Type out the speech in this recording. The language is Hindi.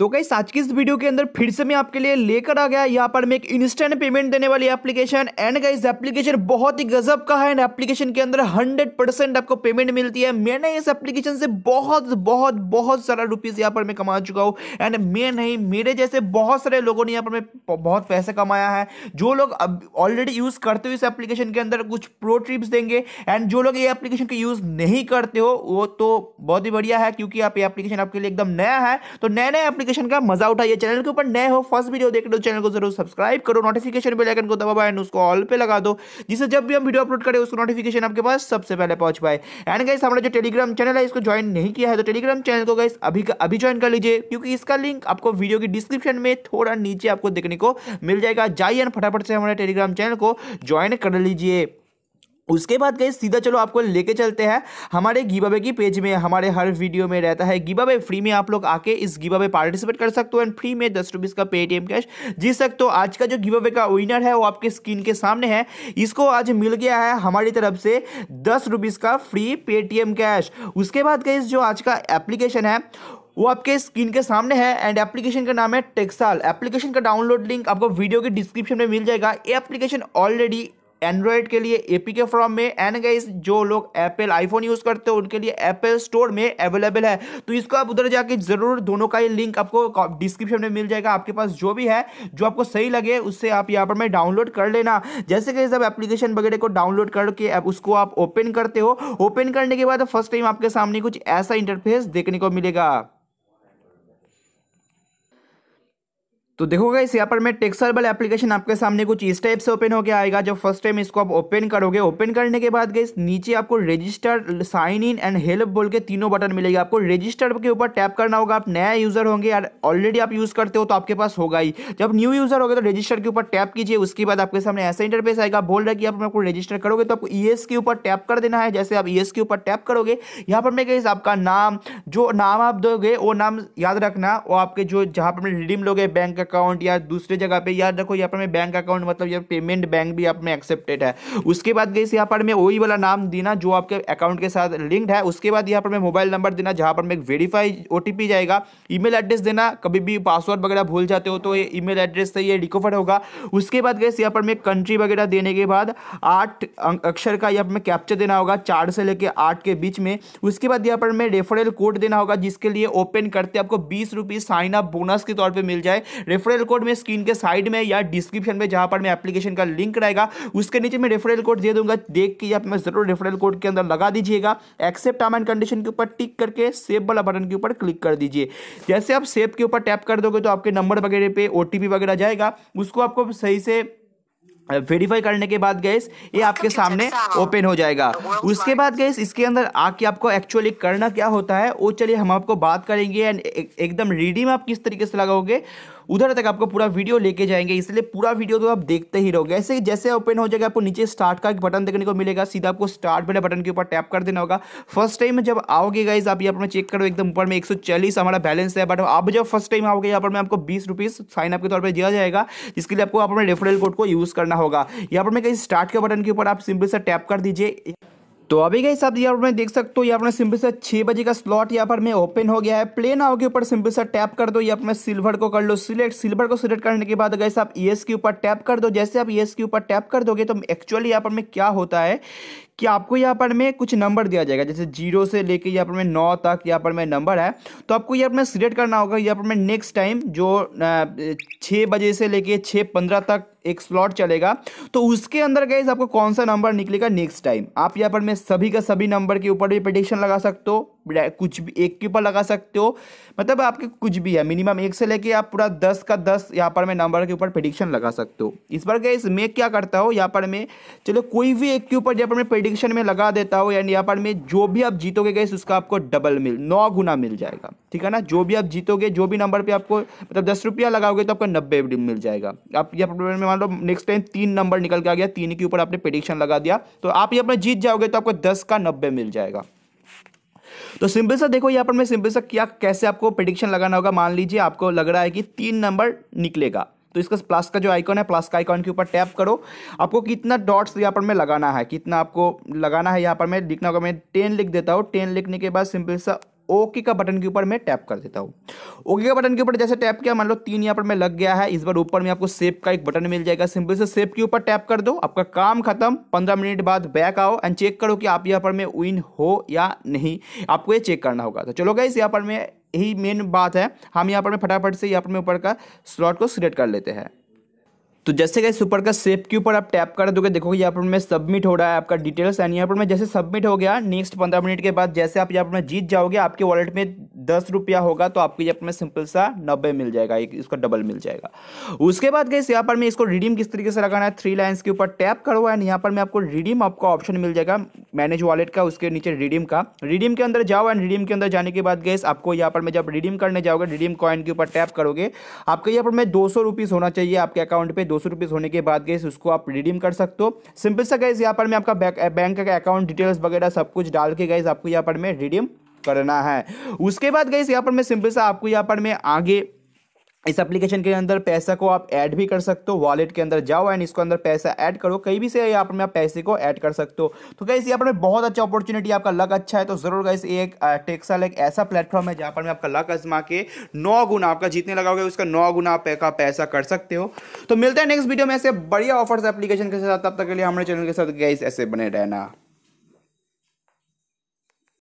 तो कई आज की इस वीडियो के अंदर फिर से मैं आपके लिए लेकर आ गया। यहाँ पर मैं एक इंस्टेंट पेमेंट देने वाली एप्लीकेशन एंड गाइस एप्लीकेशन बहुत ही गजब का है एंड एप्लीकेशन के अंदर 100 परसेंट आपको पेमेंट मिलती है। मैंने इस एप्लीकेशन से बहुत बहुत बहुत सारा रुपीज़ यहाँ पर मैं कमा चुका हूँ। एंड मैं नहीं, मेरे जैसे बहुत सारे लोगों ने यहाँ पर मैं बहुत पैसे कमाया है। जो लोग अब ऑलरेडी यूज़ करते हो इस एप्लीकेशन के अंदर कुछ प्रो ट्रिप्स देंगे एंड जो लोग ये एप्लीकेशन का यूज़ नहीं करते हो, वो तो बहुत ही बढ़िया है क्योंकि आप ये एप्लीकेशन आपके लिए एकदम नया है। तो नए नए एप्लीकेशन एप्लीकेशन का मज़ा उठाइए। चैनल के ऊपर नए हो फ़र्स्ट वीडियो देख लो, चैनल को ज़रूर सब्सक्राइब करो नोटिफिकेशन बेल आइकन को दबाओ एंड उसको ऑल पे लगा दो, जिससे जब भी हम वीडियो अपलोड करें, उसको नोटिफिकेशन आपके पास सबसे पहले पहुँच पाए। एंड गाइस हमारा जो टेलीग्राम चैनल है, इसको ज्वाइन नहीं किया है तो टेलीग्राम चैनल को गाइस अभी अभी ज्वाइन कर लीजिए, क्योंकि इसका लिंक आपको वीडियो की डिस्क्रिप्शन में थोड़ा नीचे आपको देखने को मिल जाएगा। जाइए फटाफट से हमारे टेलीग्राम चैनल को ज्वाइन कर लीजिए। उसके बाद गए, सीधा चलो आपको लेके चलते हैं हमारे गिबाबे की पेज में। हमारे हर वीडियो में रहता है गिबाबे फ्री में आप लोग आके इस गिबाबे पार्टिसिपेट कर सकते हो। एंड फ्री में दस रुपीज़ का पेटीएम कैश जीत सकते हो। आज का जो गिबाबे का विनर है, वो आपके स्क्रीन के सामने है। इसको आज मिल गया है हमारी तरफ़ से दस रुपीज़ का फ्री पेटीएम कैश उसके बाद गए, जो आज का एप्लीकेशन है, वो आपके स्क्रीन के सामने है। एंड एप्लीकेशन का नाम है टेक्साल एप्लीकेशन का डाउनलोड लिंक आपको वीडियो के डिस्क्रिप्शन में मिल जाएगा। ये एप्लीकेशन ऑलरेडी एंड्रॉयड के लिए एपी के फॉर्म में एंड गाइस जो लोग एप्पल आईफोन यूज़ करते हो, उनके लिए एप्पल स्टोर में अवेलेबल है। तो इसको आप उधर जाके ज़रूर, दोनों का ही लिंक आपको डिस्क्रिप्शन में मिल जाएगा। आपके पास जो भी है, जो आपको सही लगे, उससे आप यहाँ पर मैं डाउनलोड कर लेना। जैसे कि जब एप्लीकेशन वगैरह को डाउनलोड करके उसको आप ओपन करते हो। ओपन करने के बाद फ़र्स्ट टाइम आपके सामने कुछ ऐसा इंटरफेस देखने को मिलेगा। तो देखोगे इस यहाँ पर मैं टेक्सरबल एप्लीकेशन आपके सामने कुछ इस टाइप से ओपन होकर आएगा। जब फ़र्स्ट टाइम इसको आप ओपन करोगे ओपन करने के बाद गई नीचे आपको register sign in and help बोल के तीनों बटन मिलेगा। आपको रजिस्टर के ऊपर टैप करना होगा। आप नया यूज़र होंगे यार ऑलरेडी आप यूज़ करते हो तो आपके पास होगा ही। जब न्यू यूज़र होगा तो रजिस्टर के ऊपर टैप कीजिए, उसके बाद आपके सामने ऐसा इंटरफेस आएगा। बोल रहा है कि आप आपको रजिस्टर करोगे तो आपको ई के ऊपर टैप कर देना है। जैसे आप ई के ऊपर टैप करोगे, यहाँ पर मैं गई आपका नाम, जो नाम आप दोगे, वो नाम याद रखना। वो आपके जो, जहाँ पर रिडीम लोगे बैंक अकाउंट या दूसरे जगह पे, याद रखो, यहाँ पर मैं बैंक अकाउंट मतलब ये पेमेंट बैंक भी आप में एक्सेप्टेड है। उसके बाद गई यहाँ पर मैं वही वाला नाम देना जो आपके अकाउंट के साथ लिंक्ड है। उसके बाद यहाँ पर मैं मोबाइल नंबर देना, जहाँ पर मैं वेरीफाई ओटीपी जाएगा। ईमेल एड्रेस देना, कभी भी पासवर्ड वगैरह भूल जाते हो तो ये ईमेल एड्रेस से ये रिकवर होगा। उसके बाद गए यहाँ पर मैं कंट्री वगैरह देने के बाद आठ अक्षर का यहाँ पर मैं कैप्चर देना होगा, चार से लेकर आठ के बीच में। उसके बाद यहाँ पर मैं रेफरल कोड देना होगा, जिसके लिए ओपन करते आपको बीस रुपीज़ साइन अप बोनस के तौर पर मिल जाए। रेफरल कोड में स्क्रीन के साइड में या डिस्क्रिप्शन में जहाँ पर मैं एप्लीकेशन का लिंक रहेगा उसके नीचे मैं रेफरल कोड दे दूँगा। देख के आप मैं ज़रूर रेफरल कोड के अंदर लगा दीजिएगा। एक्सेप्ट टर्म एंड कंडीशन के ऊपर टिक करके सेव वाला बटन के ऊपर क्लिक कर दीजिए। जैसे आप सेव के ऊपर टैप कर दोगे तो आपके नंबर वगैरह पे ओटीपी वगैरह जाएगा। उसको आपको सही से वेरीफाई करने के बाद गैस ये आपके सामने ओपन हो जाएगा। उसके बाद गैस इसके अंदर आके आपको एक्चुअली करना क्या होता है वो चलिए हम आपको बात करेंगे एंड एकदम रीडिंग आप किस तरीके से लगाओगे। उधर तक आपको पूरा वीडियो लेके जाएँगे, इसलिए पूरा वीडियो तो आप देखते ही रहोगे। ऐसे जैसे ओपन हो जाएगा, आपको नीचे स्टार्ट का एक बटन देखने को मिलेगा, सीधा आपको स्टार्ट वाले बटन के ऊपर टैप कर देना होगा। फ़र्स्ट टाइम जब आओगे गाइज़ आप यहाँ पर चेक करो, एकदम ऊपर में एक सौ चालीस हमारा बैलेंस है बट आप जब फ़र्स्ट टाइम आओगे, यहाँ पर मैं आपको बीस साइन अप के तौर पर दिया जाएगा, जिसके लिए आपको अपने रेफरल कोड को यूज़ करना होगा। यहाँ पर मैं कहीं स्टार्ट के बटन के ऊपर आप सिंपल से टैप कर दीजिए। तो अभी गई साहब यहाँ पर देख सकते हो यहाँ पर सिंपल से छः बजे का स्लॉट यहाँ पर मैं ओपन हो गया है। प्लेन आओ के ऊपर सिंपल सा टैप कर दो यहाँ पर सिल्वर को कर लो। सिलेक्ट सिल्वर को सिलेक्ट करने के बाद गए आप ईएस के ऊपर टैप कर दो। जैसे आप ईएस के ऊपर टैप कर दोगे तो एक्चुअली यहाँ पर मैं क्या होता है कि आपको यहाँ पर में कुछ नंबर दिया जाएगा। जैसे ज़ीरो से लेके यहाँ पर में नौ तक यहाँ पर में नंबर है तो आपको यहाँ पर में सिलेक्ट करना होगा। यहाँ पर में नेक्स्ट टाइम जो छः बजे से लेके छः पंद्रह तक एक स्लॉट चलेगा। तो उसके अंदर गए आपको कौन सा नंबर निकलेगा नेक्स्ट टाइम आप यहाँ पर मैं सभी का सभी नंबर के ऊपर भी प्रडिक्शन लगा सकते हो। कुछ भी, एक के ऊपर लगा सकते हो। मतलब आपके कुछ भी है मिनिमम एक से लेके आप पूरा दस का दस यहाँ पर मैं नंबर के ऊपर प्रडिक्शन लगा सकते हो। इस बार गए मैं क्या करता हूँ, यहाँ पर मैं, चलो कोई भी एक के ऊपर यहाँ पर मैं प्रडिक्शन में लगा देता हूँ यानी यहाँ पर मैं जो भी आप जीतोगे गए उसका आपको डबल मिल, नौ गुना मिल जाएगा। ठीक है ना? जो भी आप जीतोगे, जो भी नंबर पर आपको मतलब दस रुपया लगाओगे तो आपको नब्बे मिल जाएगा। आप यहाँ पर मान लो नेक्स्ट टाइम तीन नंबर निकल के आ गया, तीन के ऊपर आपने प्रडिक्शन लगा दिया तो आप यहाँ पर जीत जाओगे तो आपको दस का नब्बे मिल जाएगा। तो सिंपल सा देखो यहाँ पर मैं सिंपल सा क्या, कैसे आपको प्रडिक्शन लगाना होगा। मान लीजिए आपको लग रहा है कि तीन नंबर निकलेगा। तो इसका प्लस का जो आइकॉन है प्लस का आइकॉन के ऊपर टैप करो। आपको कितना डॉट्स यहाँ पर मैं लगाना है, कितना आपको लगाना है यहाँ पर मैं, लिखना होगा मैं टेन लिख देता हूँ। टेन लिखने के बाद सिंपल सा ओके का बटन के ऊपर मैं टैप कर देता हूँ। ओके का बटन के ऊपर जैसे टैप किया, मान लो तीन यहाँ पर मैं लग गया है, इस बार ऊपर में आपको सेव का एक बटन मिल जाएगा। सिंपल से सेव के ऊपर टैप कर दो, आपका काम खत्म, पंद्रह मिनट बाद बैक आओ एंड चेक करो कि आप यहाँ पर में विन हो या नहीं। आपको ये चेक करना होगा। तो चलो गाइस यहाँ पर में, यही मेन बात है। हम यहाँ पर में फटाफट से यहाँ पर में ऊपर का स्लॉट को सिलेक्ट कर लेते हैं। तो जैसे गए सुपर का सेप के ऊपर आप टैप कर दोगे, देखोगे यहाँ पर मैं सबमिट हो रहा है आपका डिटेल्स एंड यहाँ पर मैं जैसे सबमिट हो गया नेक्स्ट पंद्रह मिनट के बाद जैसे आप यहाँ पर मैं जीत जाओगे, आपके वॉलेट में दस रुपया होगा तो आपको यहाँ पर मैं सिंपल सा नब्बे मिल जाएगा, एक इसका डबल मिल जाएगा। उसके बाद गए यहाँ पर मैं इसको रिडीम किस तरीके से लगाना है? थ्री लाइन्स के ऊपर टैप करो एंड यहाँ पर मैं आपको रिडीम आपका ऑप्शन मिल जाएगा मैनेज वॉलेट का, उसके नीचे रिडीम का। रिडीम के अंदर जाओ एंड रिडीम के अंदर जाने के बाद गैस, आपको यहाँ पर मैं जब रिडीम करने जाओगे रिडीम कॉइन के ऊपर टैप करोगे, आपके यहाँ पर मैं दो सौ होना चाहिए आपके अकाउंट पे। दो सौ होने के बाद गैस, उसको आप रिडीम कर सकते हो। सिंपल सा गैस, यहाँ पर मैं आपका बैंक का अकाउंट डिटेल्स वगैरह सब कुछ डाल के गैस, आपको यहाँ पर मैं रिडीम करना है। उसके बाद गई यहाँ पर मैं सिंपल सा आपको यहाँ पर मैं आगे इस एप्लीकेशन के अंदर पैसा को आप ऐड भी कर सकते हो वॉलेट के अंदर जाओ एंड इसको अंदर पैसा ऐड करो। कहीं भी से यहाँ पर आप पैसे को ऐड कर सकते हो। तो कैसे यहाँ पर बहुत अच्छा अपॉर्चुनिटी आपका लक अच्छा है तो ज़रूर गाइस एक टेक्साल एक ऐसा प्लेटफॉर्म है जहाँ पर मैं आपका लक आजमा के नौ गुना आपका जीतने लगाओगे उसका नौ गुना आप का पैसा कर सकते हो। तो मिलता है नेक्स्ट वीडियो में ऐसे बढ़िया ऑफर्स एप्लीकेशन के साथ, तब तक के लिए हमारे चैनल के साथ गाइस ऐसे बने रहना।